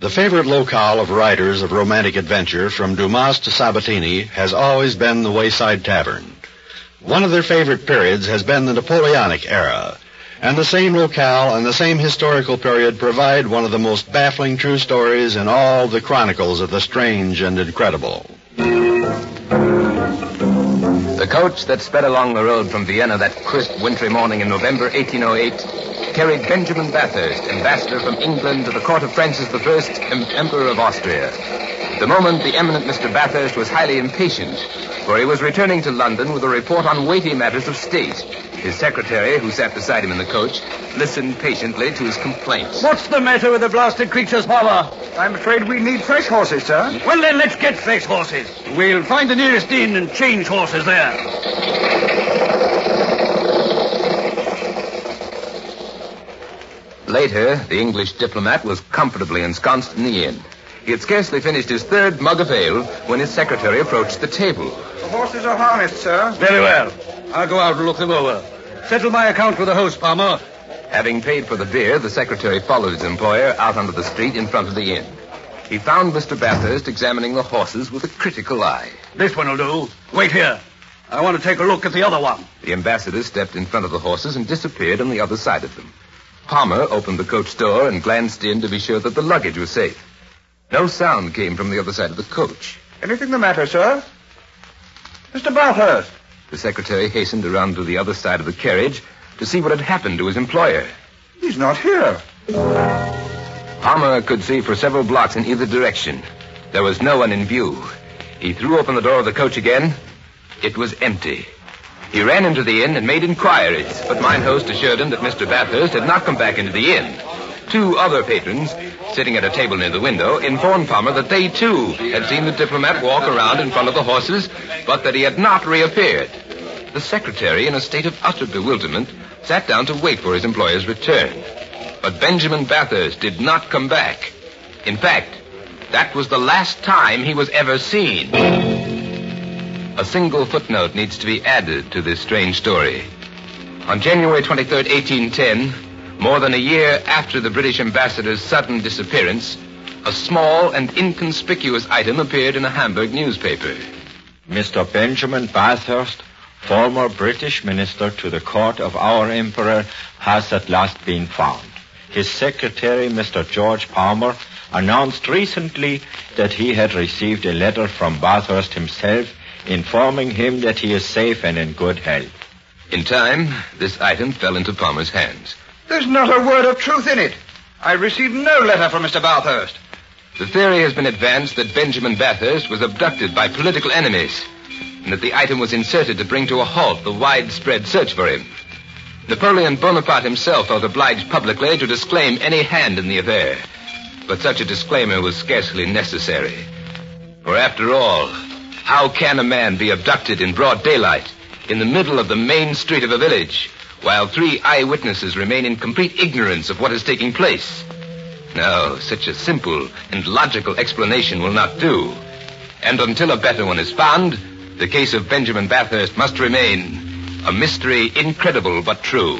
The favorite locale of writers of romantic adventure from Dumas to Sabatini has always been the Wayside Tavern. One of their favorite periods has been the Napoleonic era, and the same locale and the same historical period provide one of the most baffling true stories in all the chronicles of the strange and incredible. The coach that sped along the road from Vienna that crisp wintry morning in November 1808 carried Benjamin Bathurst, ambassador from England to the court of Francis I, em- Emperor of Austria. At the moment, the eminent Mr. Bathurst was highly impatient, for he was returning to London with a report on weighty matters of state. His secretary, who sat beside him in the coach, listened patiently to his complaints. What's the matter with the blasted creatures, Palmer? I'm afraid we need fresh horses, sir. Well, then, let's get fresh horses. We'll find the nearest inn and change horses there. Later, the English diplomat was comfortably ensconced in the inn. He had scarcely finished his third mug of ale when his secretary approached the table. The horses are harnessed, sir. Very well. I'll go out and look them over. Settle my account with the host, Palmer. Having paid for the beer, the secretary followed his employer out onto the street in front of the inn. He found Mr. Bathurst examining the horses with a critical eye. This one'll do. Wait here. I want to take a look at the other one. The ambassador stepped in front of the horses and disappeared on the other side of them. Palmer opened the coach door and glanced in to be sure that the luggage was safe. No sound came from the other side of the coach. Anything the matter, sir? Mr. Bathurst. The secretary hastened around to the other side of the carriage to see what had happened to his employer. He's not here. Palmer could see for several blocks in either direction. There was no one in view. He threw open the door of the coach again. It was empty. He ran into the inn and made inquiries, but mine host assured him that Mr. Bathurst had not come back into the inn. Two other patrons, sitting at a table near the window, informed Palmer that they too had seen the diplomat walk around in front of the horses, but that he had not reappeared. The secretary, in a state of utter bewilderment, sat down to wait for his employer's return. But Benjamin Bathurst did not come back. In fact, that was the last time he was ever seen. A single footnote needs to be added to this strange story. On January 23rd, 1810, more than a year after the British ambassador's sudden disappearance, a small and inconspicuous item appeared in a Hamburg newspaper. Mr. Benjamin Bathurst, former British minister to the court of our emperor, has at last been found. His secretary, Mr. George Palmer, announced recently that he had received a letter from Bathurst himself informing him that he is safe and in good health. In time, this item fell into Palmer's hands. There's not a word of truth in it. I received no letter from Mr. Bathurst. The theory has been advanced that Benjamin Bathurst was abducted by political enemies, and that the item was inserted to bring to a halt the widespread search for him. Napoleon Bonaparte himself felt obliged publicly to disclaim any hand in the affair. But such a disclaimer was scarcely necessary. For after all, how can a man be abducted in broad daylight, in the middle of the main street of a village, while three eyewitnesses remain in complete ignorance of what is taking place? No, such a simple and logical explanation will not do. And until a better one is found, the case of Benjamin Bathurst must remain a mystery incredible but true.